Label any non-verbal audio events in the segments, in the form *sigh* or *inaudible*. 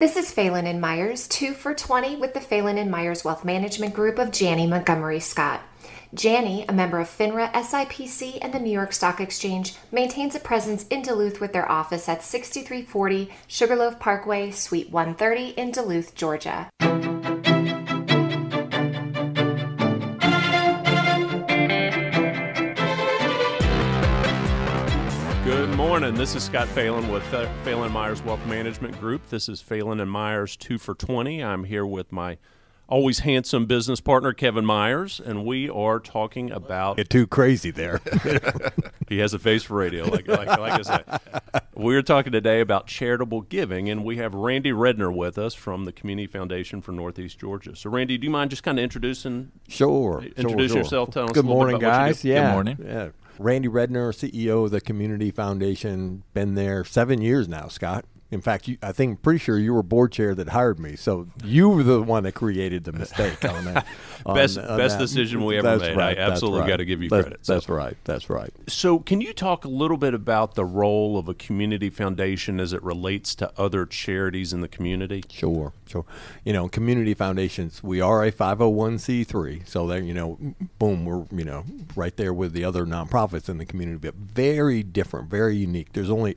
This is Phelan and Myers, 2 for 20 with the Phelan and Myers Wealth Management Group of Janney Montgomery Scott. Janney, a member of FINRA, SIPC, and the New York Stock Exchange, maintains a presence in Duluth with their office at 6340 Sugarloaf Parkway, Suite 130 in Duluth, Georgia. Morning. This is Scott Phelan with uh, Phelan Myers Wealth Management Group. This is Phelan and Myers 2 for 20. I'm here with my always handsome business partner, Kevin Myers, and we are talking about. Get too crazy there. *laughs* he has a face for radio, like, like, like I said. We're talking today about charitable giving, and we have Randy Redner with us from the Community Foundation for Northeast Georgia. So, Randy, do you mind just kind of introducing? Sure. Introduce sure, sure. yourself. Tell us Good a little morning, bit about what you guys. do. Yeah. Good morning. Yeah. Randy Redner, CEO of the Community Foundation, been there seven years now, Scott. In fact, you, I think pretty sure you were board chair that hired me, so you were the one that created the mistake on that. *laughs* on- Best- on best that. decision we ever That's made. Right, that's absolutely right. gotta give you That's- credit. So- That's right. That's right. So, can you talk a little bit about the role of a community foundation as it relates to other charities in the community? Sure, sure. You know, community foundations, we are a 501c3. So there, you know, boom, we're, you know, right there with the other nonprofits in the community, but very different, very unique. There's only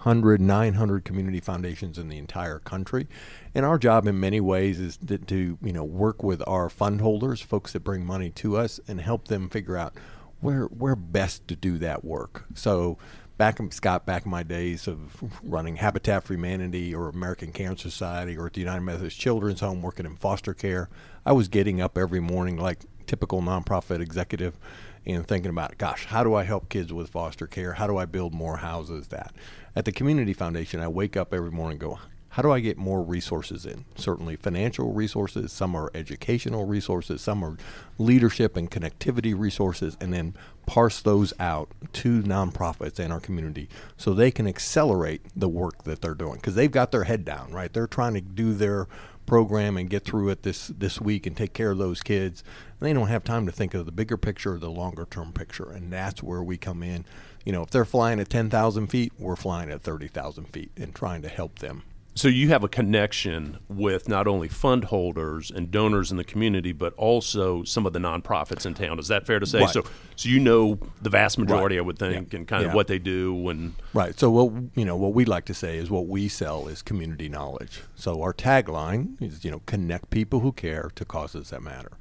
800, 900 community foundations in the entire country. And our job in many ways is to, to, you know, work with our fund holders, folks that bring money to us and help them figure out where, where best to do that work. So, back in Scott, back in my days of running Habitat for Humanity or American Cancer Society or at the United Methodist Children's Home, working in foster care, I was getting up every morning like typical nonprofit executive and thinking about, gosh, how do I help kids with foster care? How do I build more houses? That at the Community Foundation, I wake up every morning and go, how do I get more resources in? Certainly financial resources, some are educational resources, some are leadership and connectivity resources, and then parse those out to nonprofits and our community so they can accelerate the work that they're doing because they've got their head down, right? They're trying to do their program and get through it this this week and take care of those kids. And they don't have time to think of the bigger picture or the longer term picture, and that's where we come in. You know, if they're flying at ten thousand feet, we're flying at thirty thousand feet and trying to help them. So, you have a connection with not only fund holders and donors in the community, but also some of the nonprofits in town. Is that fair to say? Right. So, so you know the vast majority, Right. I would think, Yeah. and kind of what they do. And Right. So what you know, what we like to say is what we sell is community knowledge. So our tagline is you know connect people who care to causes that matter.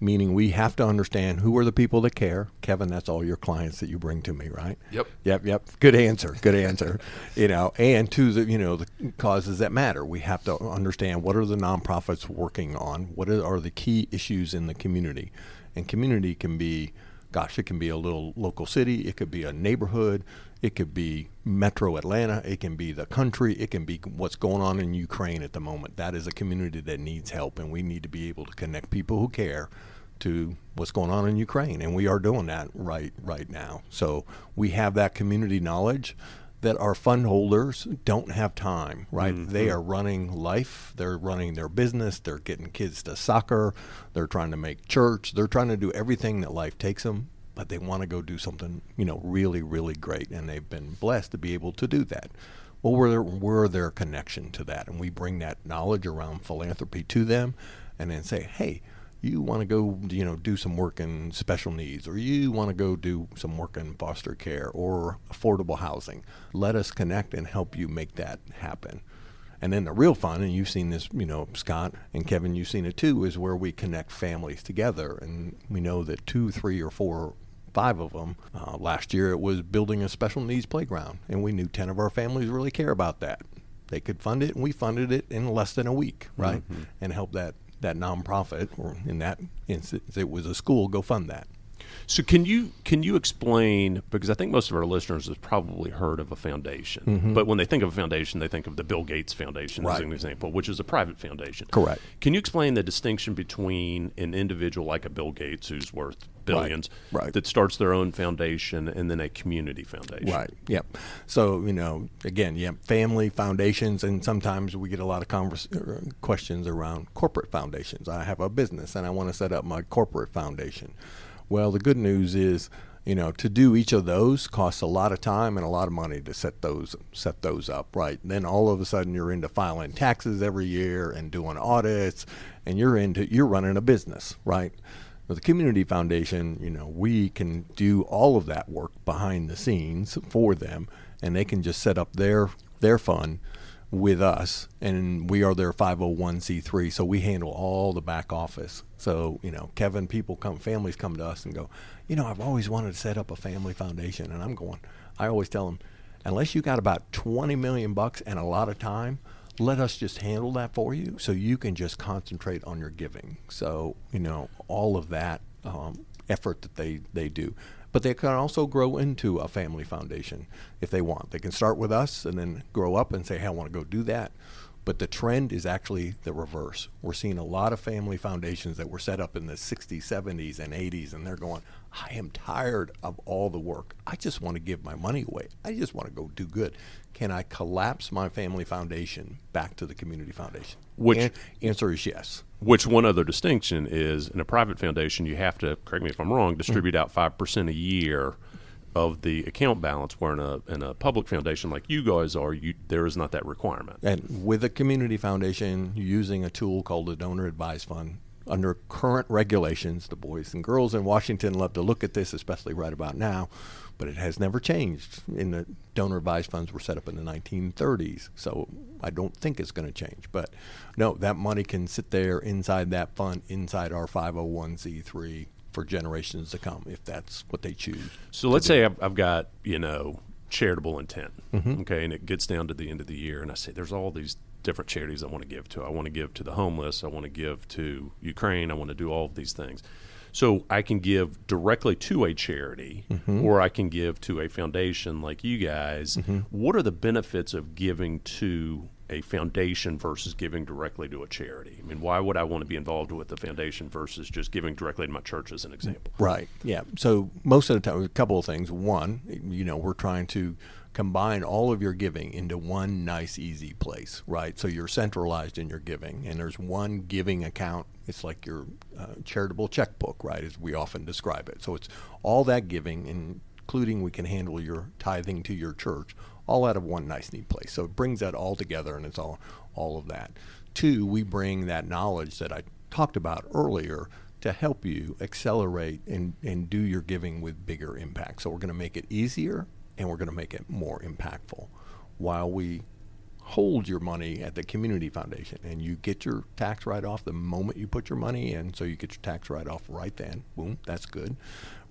Meaning we have to understand who are the people that care. Kevin, that's all your clients that you bring to me, right? Yep. Yep. Yep. Good answer. Good answer. *laughs* you know, and to the you know the causes that matter. We have to understand what are the nonprofits working on. What are, are the key issues in the community, and community can be gosh, it can be a little local city, it could be a neighborhood, it could be metro Atlanta, it can be the country, it can be what's going on in Ukraine at the moment. That is a community that needs help, and we need to be able to connect people who care to what's going on in Ukraine, and we are doing that right right now. So we have that community knowledge that our fund holders don't have time, right? Mm-hmm. They are running life, they're running their business, they're getting kids to soccer, they're trying to make church, they're trying to do everything that life takes them, but they want to go do something, you know, really, really great. And they've been blessed to be able to do that. Well, we're we're their connection to that. And we bring that knowledge around philanthropy to them and then say, hey, you want to go, you know, do some work in special needs, or you want to go do some work in foster care or affordable housing. Let us connect and help you make that happen. And then the real fun, and you've seen this, you know, Scott and Kevin, you've seen it too, is where we connect families together. And we know that two, three, or four, five of them, uh, last year it was building a special needs playground. And we knew 10 of our families really care about that. They could fund it, and we funded it in less than a week, right? And help that, that nonprofit, or in that instance, it was a school, go fund that. So can you can you explain because I think most of our listeners have probably heard of a foundation, but when they think of a foundation, they think of the Bill Gates Foundation as Right. an example, which is a private foundation. Correct. Can you explain the distinction between an individual like a Bill Gates who's worth billions right. that starts their own foundation and then a community foundation? Right. Yep. So you know, again, yeah, family foundations, and sometimes we get a lot of convers- er, questions around corporate foundations. I have a business and I want to set up my corporate foundation. Well, the good news is You know, to do each of those costs a lot of time and a lot of money to set those set those up, right? Then all of a sudden you're into filing taxes every year and doing audits, and you're into you're running a business, right? With the community foundation, you know, we can do all of that work behind the scenes for them, and they can just set up their their fund with us, and we are their 501c3, so we handle all the back office. So, you know, Kevin, people come, families come to us and go, you know, I've always wanted to set up a family foundation, and I'm going, I always tell them, unless you got about 20 million bucks and a lot of time, let us just handle that for you so you can just concentrate on your giving. So, you know, all of that um, effort that they, they do but they can also grow into a family foundation if they want. They can start with us and then grow up and say, hey, I want to go do that. But the trend is actually the reverse. We're seeing a lot of family foundations that were set up in the 60s, 70s, and 80s, and they're going, I am tired of all the work. I just want to give my money away. I just want to go do good. Can I collapse my family foundation back to the community foundation? Which An- answer is yes. Which one other distinction is in a private foundation, you have to correct me if I'm wrong, distribute out five percent a year of the account balance. Where in a in a public foundation like you guys are, you there is not that requirement. And with a community foundation, using a tool called the Donor Advised Fund, under current regulations, the boys and girls in Washington love to look at this, especially right about now but it has never changed. In the donor advised funds were set up in the 1930s, so I don't think it's going to change. But no, that money can sit there inside that fund, inside our 501c3 for generations to come, if that's what they choose. So let's say I've, I've, got you know charitable intent, mm-hmm. okay, and it gets down to the end of the year, and I say there's all these different charities I want to give to. I want to give to the homeless. I want to give to Ukraine. I want to do all of these things. So I can give directly to a charity mm-hmm. or I can give to a foundation like you guys. Mm-hmm. What are the benefits of giving to a foundation versus giving directly to a charity? I mean, why would I want to be involved with the foundation versus just giving directly to my church as an example? Right. Yeah. So most of the time, a couple of things. One, you know, we're trying to combine all of your giving into one nice, easy place, right? So you're centralized in your giving, and there's one giving account. It's like your uh, charitable checkbook, right, as we often describe it. So it's all that giving, including we can handle your tithing to your church, all out of one nice, neat place. So it brings that all together, and it's all all of that. Two, we bring that knowledge that I talked about earlier to help you accelerate and, and do your giving with bigger impact. So we're going to make it easier and we're going to make it more impactful. While we hold your money at the community foundation and you get your tax write off the moment you put your money in so you get your tax write off right then boom that's good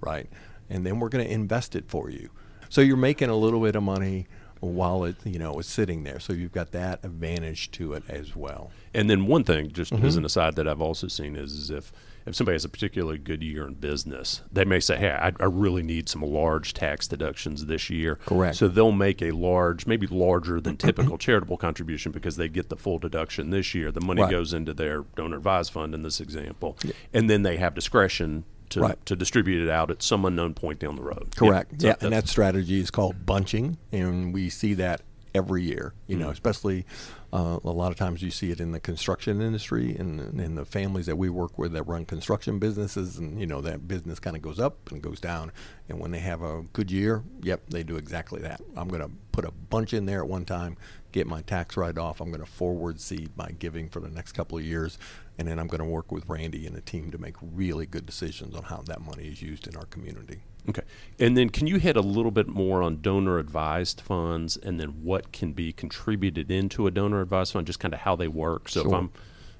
right? And then we're going to invest it for you. So you're making a little bit of money while it you know is sitting there so you've got that advantage to it as well and then one thing just mm-hmm. as an aside that i've also seen is, is if if somebody has a particularly good year in business, they may say, "Hey, I, I, really need some large tax deductions this year." Correct. So they'll make a large, maybe larger than typical charitable contribution because they get the full deduction this year. The money right. goes into their donor advised fund in this example, yeah. and then they have discretion to, right. to distribute it out at some unknown point down the road. Correct. Yeah, so yeah. and that strategy is called bunching, and we see that every year. You know, mm-hmm. especially uh, a lot of times you see it in the construction industry and in the families that we work with that run construction businesses, and you know that business kind of goes up and goes down. And when they have a good year, yep, they do exactly that. I'm going to put a bunch in there at one time, get my tax write off. I'm going to forward seed my giving for the next couple of years, and then I'm going to work with Randy and the team to make really good decisions on how that money is used in our community. Okay. And then can you hit a little bit more on donor advised funds and then what can be contributed into a donor advised fund, just kind of how they work? So sure. if I'm,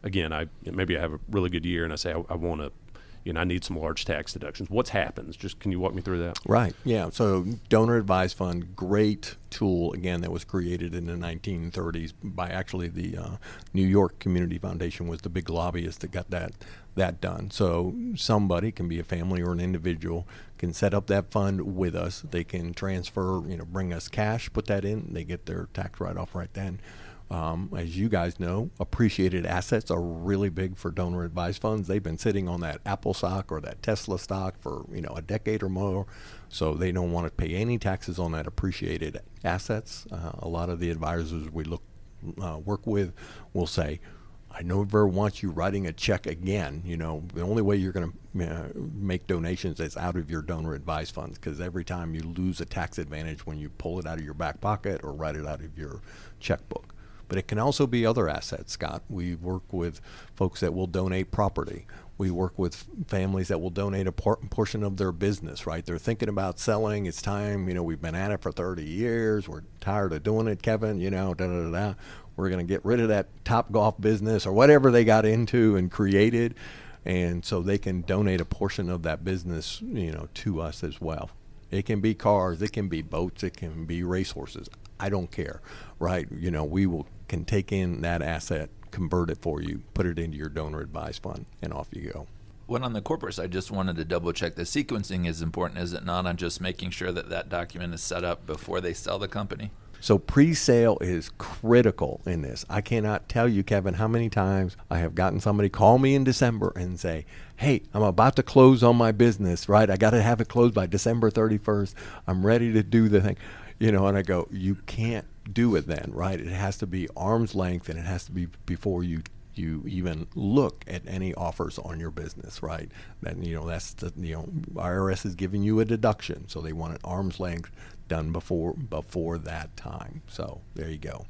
again, I maybe I have a really good year and I say I, I want to you know, I need some large tax deductions. What's happens? Just can you walk me through that? Right. Yeah. So donor advised fund, great tool again that was created in the 1930s by actually the uh, New York Community Foundation was the big lobbyist that got that that done. So somebody can be a family or an individual can set up that fund with us. They can transfer, you know, bring us cash, put that in, they get their tax write off right then. Um, as you guys know, appreciated assets are really big for donor advised funds. They've been sitting on that Apple stock or that Tesla stock for you know a decade or more, so they don't want to pay any taxes on that appreciated assets. Uh, a lot of the advisors we look uh, work with will say, I never want you writing a check again. You know, the only way you're going to uh, make donations is out of your donor advised funds because every time you lose a tax advantage when you pull it out of your back pocket or write it out of your checkbook. But it can also be other assets, Scott. We work with folks that will donate property. We work with families that will donate a por- portion of their business, right? They're thinking about selling. It's time. You know, we've been at it for 30 years. We're tired of doing it, Kevin. You know, da da da. da. We're going to get rid of that top golf business or whatever they got into and created. And so they can donate a portion of that business, you know, to us as well. It can be cars, it can be boats, it can be racehorses. I don't care, right? You know, we will can take in that asset, convert it for you, put it into your donor advised fund, and off you go. When on the corporate side, just wanted to double check the sequencing is important, is it not? On just making sure that that document is set up before they sell the company. So pre-sale is critical in this. I cannot tell you, Kevin, how many times I have gotten somebody call me in December and say, "Hey, I'm about to close on my business, right? I got to have it closed by December 31st. I'm ready to do the thing." You know, and I go, "You can't do it then, right? It has to be arm's length and it has to be before you you even look at any offers on your business, right? Then you know that's the you know IRS is giving you a deduction, so they want an arm's length done before before that time. So there you go.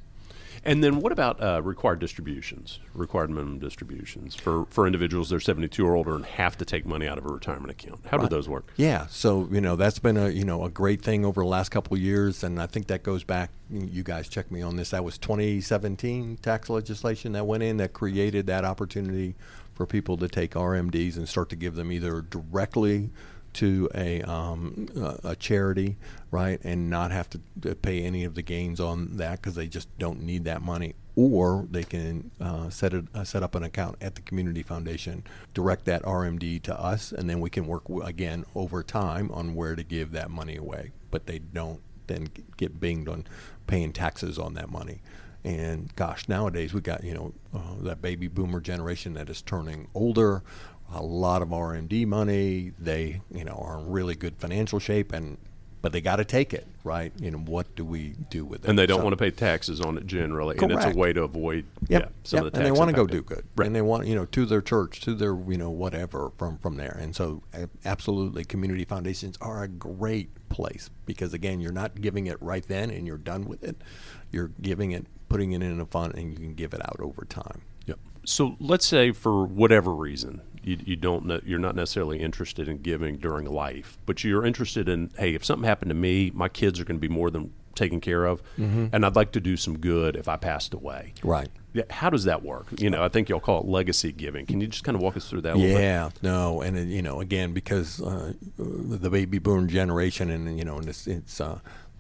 And then what about uh, required distributions, required minimum distributions for, for individuals that are 72 or older and have to take money out of a retirement account? How right. do those work? Yeah, so you know that's been a you know a great thing over the last couple of years, and I think that goes back. You guys check me on this. That was 2017 tax legislation that went in that created that opportunity for people to take RMDs and start to give them either directly to a um, a charity, right, and not have to, pay any of the gains on that because they just don't need that money, or they can uh, set it uh, set up an account at the community foundation, direct that RMD to us, and then we can work again over time on where to give that money away. But they don't then get binged on paying taxes on that money. And gosh, nowadays we got you know uh, that baby boomer generation that is turning older a lot of RMD money. They, you know, are in really good financial shape, and but they got to take it, right? You know, what do we do with it? And they don't so, want to pay taxes on it generally, correct. and it's a way to avoid yep. yeah, some yep. of the And they want to go do good, right. and they want you know to their church, to their you know whatever from from there. And so, absolutely, community foundations are a great place because again, you're not giving it right then and you're done with it. You're giving it, putting it in a fund, and you can give it out over time. Yep. So let's say for whatever reason you, you don't you're not necessarily interested in giving during life, but you're interested in hey, if something happened to me, my kids are going to be more than taken care of, mm-hmm. and I'd like to do some good if I passed away. Right. How does that work? You know, I think y'all call it legacy giving. Can you just kind of walk us through that? yeah, no, and uh, you know, again, because uh, the baby boom generation, and you know, and it's, it's uh,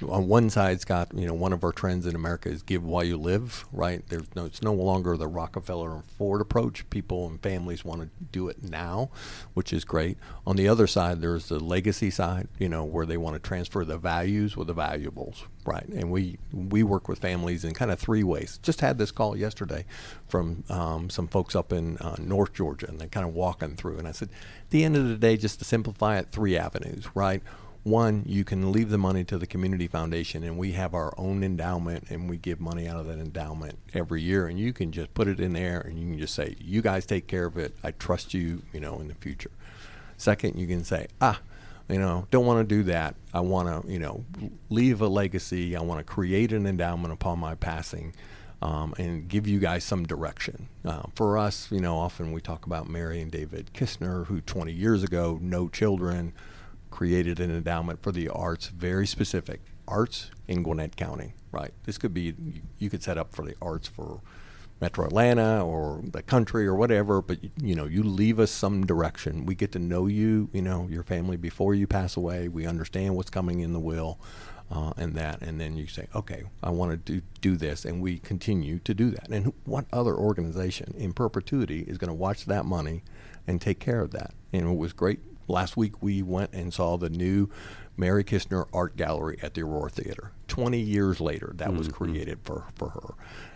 on one side, Scott, you know, one of our trends in America is give while you live, right? There's no, it's no longer the Rockefeller and Ford approach. People and families want to do it now, which is great. On the other side, there's the legacy side, you know, where they want to transfer the values with the valuables, right? And we we work with families in kind of three ways. Just had this call yesterday from um, some folks up in uh, North Georgia, and they're kind of walking through. And I said, at the end of the day, just to simplify it, three avenues, right? One, you can leave the money to the community foundation, and we have our own endowment, and we give money out of that endowment every year, and you can just put it in there, and you can just say, "You guys take care of it. I trust you, you know, in the future." Second, you can say, "Ah." You know, don't want to do that. I want to, you know, leave a legacy. I want to create an endowment upon my passing. Um, and give you guys some direction. Uh, for us, you know, often we talk about Mary and David Kistner, who 20 years ago, no children, created an endowment for the arts, very specific arts in Gwinnett County. Right. This could be you could set up for the arts for Metro Atlanta or the country or whatever, but you know, you leave us some direction. We get to know you, you know, your family before you pass away. We understand what's coming in the will. Uh, and that, and then you say, okay, I want to do, do this, and we continue to do that. And what other organization in perpetuity is going to watch that money and take care of that? And it was great last week we went and saw the new Mary Kistner Art Gallery at the Aurora Theater. 20 years later, that mm-hmm. was created for, for her.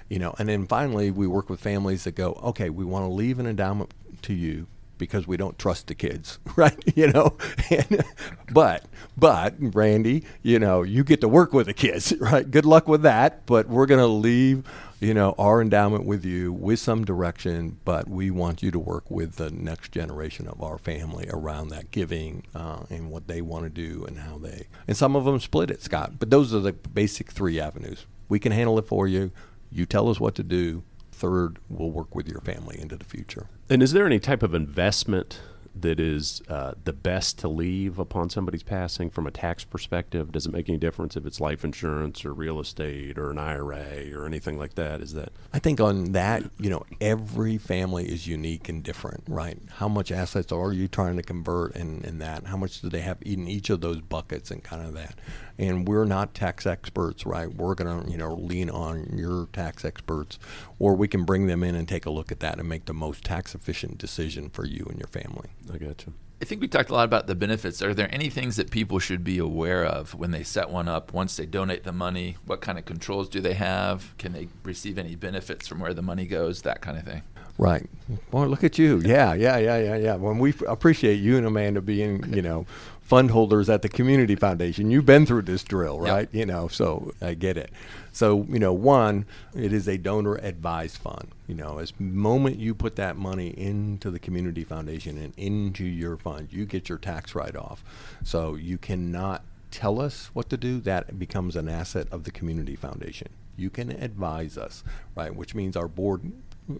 You know, and then finally we work with families that go, okay, we want to leave an endowment to you, because we don't trust the kids, *laughs* right? You know, and, but but Randy, you know, you get to work with the kids, *laughs* right? Good luck with that. But we're going to leave, you know, our endowment with you with some direction. But we want you to work with the next generation of our family around that giving uh, and what they want to do and how they. And some of them split it, Scott. But those are the basic three avenues. We can handle it for you. You tell us what to do Third, we'll work with your family into the future. And is there any type of investment that is uh, the best to leave upon somebody's passing from a tax perspective? Does it make any difference if it's life insurance or real estate or an IRA or anything like that? Is that? I think on that, you know, every family is unique and different, right? How much assets are you trying to convert in, in that? How much do they have in each of those buckets and kind of that? And we're not tax experts, right? We're going to, you know, lean on your tax experts, or we can bring them in and take a look at that and make the most tax efficient decision for you and your family. I got you. I think we talked a lot about the benefits. Are there any things that people should be aware of when they set one up once they donate the money? What kind of controls do they have? Can they receive any benefits from where the money goes? That kind of thing. Right. Well, look at you. Yeah, yeah, yeah, yeah, yeah. When we appreciate you and Amanda being, you know, fund holders at the community foundation. You've been through this drill, right? Yep. You know, so I get it. So, you know, one, it is a donor advised fund. You know, as moment you put that money into the community foundation and into your fund, you get your tax write off. So you cannot tell us what to do. That becomes an asset of the community foundation. You can advise us, right? Which means our board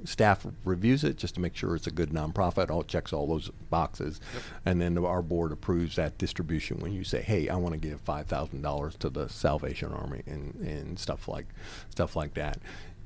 staff reviews it just to make sure it's a good nonprofit. All checks all those boxes, yep. and then our board approves that distribution. When you say, "Hey, I want to give five thousand dollars to the Salvation Army," and and stuff like stuff like that.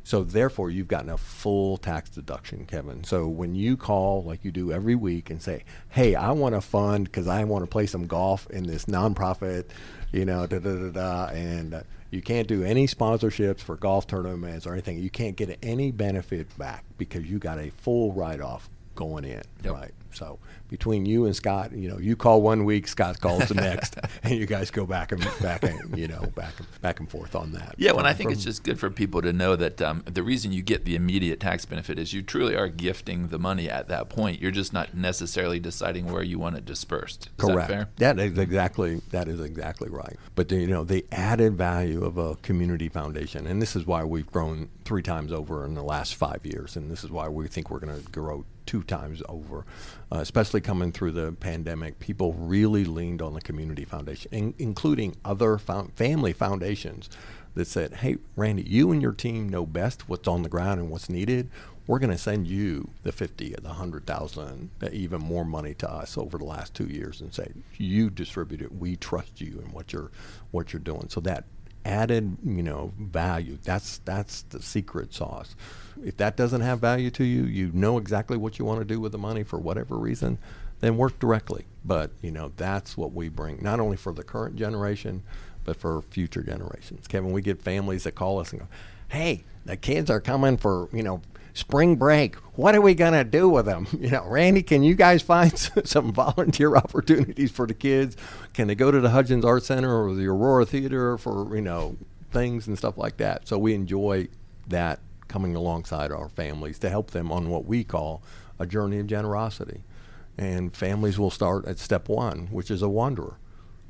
So therefore, you've gotten a full tax deduction, Kevin. So when you call, like you do every week, and say, "Hey, I want to fund because I want to play some golf in this nonprofit," you know, da da da da, and uh, you can't do any sponsorships for golf tournaments or anything. You can't get any benefit back because you got a full write off going in, yep. right? So between you and Scott, you know, you call one week, Scott calls the next, *laughs* and you guys go back and back and you know back and back and forth on that. Yeah, well, I think it's just good for people to know that um, the reason you get the immediate tax benefit is you truly are gifting the money at that point. You're just not necessarily deciding where you want it dispersed. Is Correct. That, that is exactly that is exactly right. But the, you know, the added value of a community foundation, and this is why we've grown three times over in the last five years, and this is why we think we're going to grow two times over, uh, especially coming through the pandemic. People really leaned on the community foundation, in, including other found, family foundations that said, "Hey, Randy, you and your team know best what's on the ground and what's needed. We're going to send you the fifty, the hundred thousand, even more money to us over the last two years, and say you distribute it. We trust you and what you're what you're doing. So that added, you know, value. That's that's the secret sauce. If that doesn't have value to you, you know exactly what you want to do with the money for whatever reason, then work directly. But, you know, that's what we bring, not only for the current generation, but for future generations. Kevin, we get families that call us and go, hey, the kids are coming for, you know, spring break. What are we going to do with them? *laughs* You know, Randy, can you guys find *laughs* some volunteer *laughs* opportunities for the kids? Can they go to the Hudgens Art Center or the Aurora Theater for, you know, things and stuff like that? So we enjoy that coming alongside our families to help them on what we call a journey of generosity. And families will start at step one, which is a wanderer.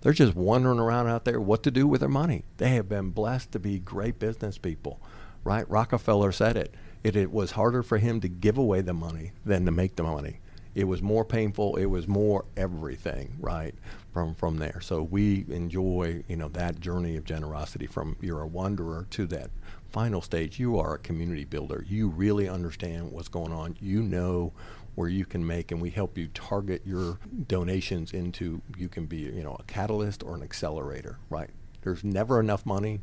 They're just wandering around out there what to do with their money. They have been blessed to be great business people, right? Rockefeller said it. It, it was harder for him to give away the money than to make the money. It was more painful. It was more everything, right? From from there. So we enjoy, you know, that journey of generosity from you're a wanderer to that final stage, you are a community builder. You really understand what's going on. You know where you can make, and we help you target your donations into. You can be, you know, a catalyst or an accelerator. Right? There's never enough money.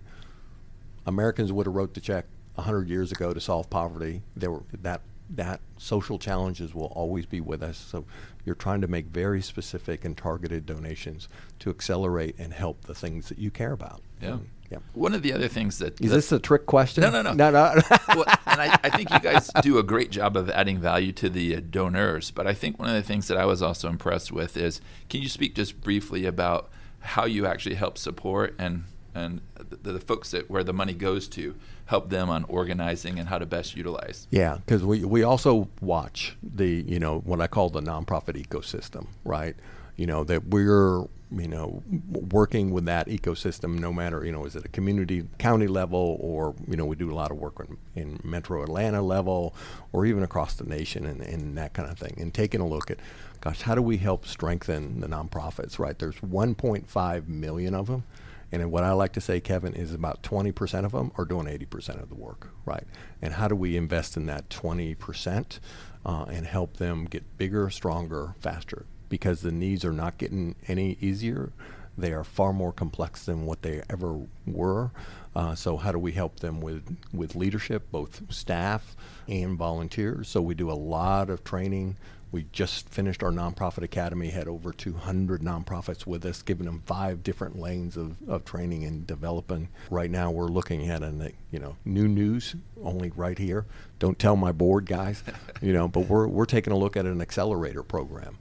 Americans would have wrote the check hundred years ago to solve poverty. There were that that social challenges will always be with us. So you're trying to make very specific and targeted donations to accelerate and help the things that you care about. Yeah. Um, yeah. One of the other things that is this a trick question? No, no, no, no, no. *laughs* well, and I, I, think you guys do a great job of adding value to the uh, donors. But I think one of the things that I was also impressed with is, can you speak just briefly about how you actually help support and and the, the folks that where the money goes to, help them on organizing and how to best utilize. Yeah, because we, we also watch the, you know, what I call the nonprofit ecosystem, right? You know, that we're, you know, working with that ecosystem no matter, you know, is it a community, county level, or, you know, we do a lot of work in, in metro Atlanta level, or even across the nation and, and that kind of thing. And taking a look at, gosh, how do we help strengthen the nonprofits, right? There's 1.5 million of them. And what I like to say, Kevin, is about 20% of them are doing 80% of the work, right? And how do we invest in that 20% uh, and help them get bigger, stronger, faster? Because the needs are not getting any easier. They are far more complex than what they ever were. Uh, so how do we help them with, with leadership, both staff and volunteers? So we do a lot of training we just finished our nonprofit academy, had over 200 nonprofits with us, giving them five different lanes of, of training and developing. Right now, we're looking at an, you know, new news only right here. Don't tell my board guys, *laughs* you know, but we're, we're taking a look at an accelerator program,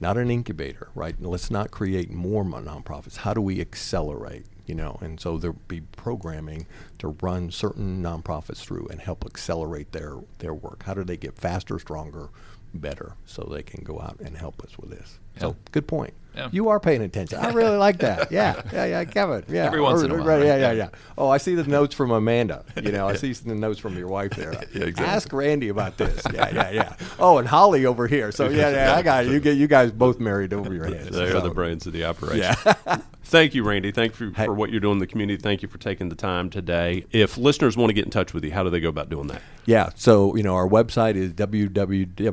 not an incubator, right? Let's not create more nonprofits. How do we accelerate? You know, and so there'll be programming to run certain nonprofits through and help accelerate their, their work. How do they get faster, stronger, better so they can go out and help us with this. Yeah. So good point. Yeah. You are paying attention. I really like that. *laughs* Yeah, yeah, yeah, Kevin. Yeah, every once or, in a while. Right, yeah, yeah, yeah. Oh, I see the notes from Amanda. You know, I see the notes from your wife there. *laughs* yeah, exactly. Ask Randy about this. Yeah, yeah, yeah. Oh, and Holly over here. So yeah, yeah, I got it. You get you guys both married over your heads. They so. are the brains of the operation. Yeah. *laughs* Thank you, Randy. Thank you for, for what you're doing in the community. Thank you for taking the time today. If listeners want to get in touch with you, how do they go about doing that? Yeah, so you know our website is www.cfneg.org,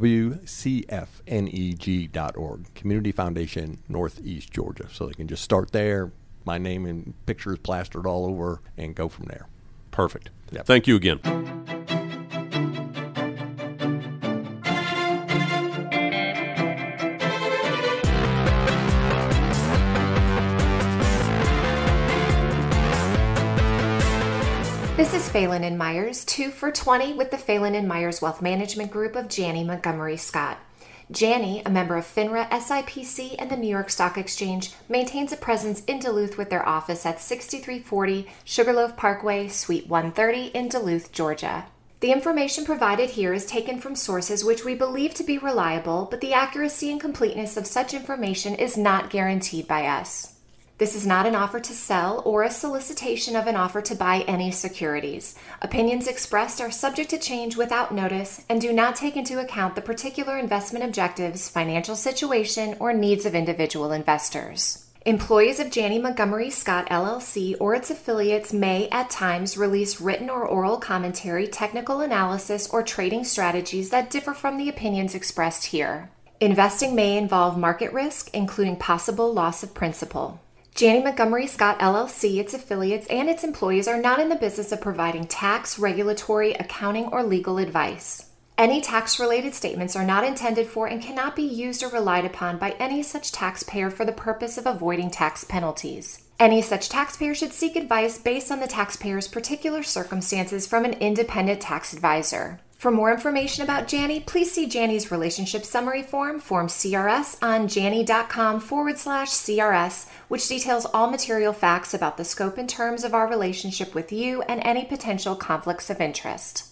Community Foundation Northeast Georgia. So they can just start there. My name and pictures plastered all over, and go from there. Perfect. Yep. Thank you again. This is Phelan and Myers, 2 for 20 with the Phelan and Myers Wealth Management Group of Janney Montgomery Scott. Janney, a member of FINRA SIPC and the New York Stock Exchange, maintains a presence in Duluth with their office at 6340 Sugarloaf Parkway, Suite 130 in Duluth, Georgia. The information provided here is taken from sources which we believe to be reliable, but the accuracy and completeness of such information is not guaranteed by us. This is not an offer to sell or a solicitation of an offer to buy any securities. Opinions expressed are subject to change without notice and do not take into account the particular investment objectives, financial situation, or needs of individual investors. Employees of Janney Montgomery Scott LLC or its affiliates may at times release written or oral commentary, technical analysis, or trading strategies that differ from the opinions expressed here. Investing may involve market risk, including possible loss of principal. Janney Montgomery Scott LLC, its affiliates, and its employees are not in the business of providing tax, regulatory, accounting, or legal advice. Any tax related statements are not intended for and cannot be used or relied upon by any such taxpayer for the purpose of avoiding tax penalties. Any such taxpayer should seek advice based on the taxpayer's particular circumstances from an independent tax advisor. For more information about Janney, please see Janney's relationship summary form, Form CRS, on janney.com forward slash CRS, which details all material facts about the scope and terms of our relationship with you and any potential conflicts of interest.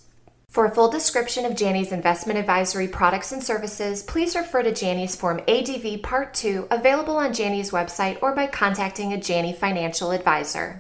For a full description of Janney's investment advisory products and services, please refer to Janney's Form ADV Part 2, available on Janney's website or by contacting a Janney financial advisor.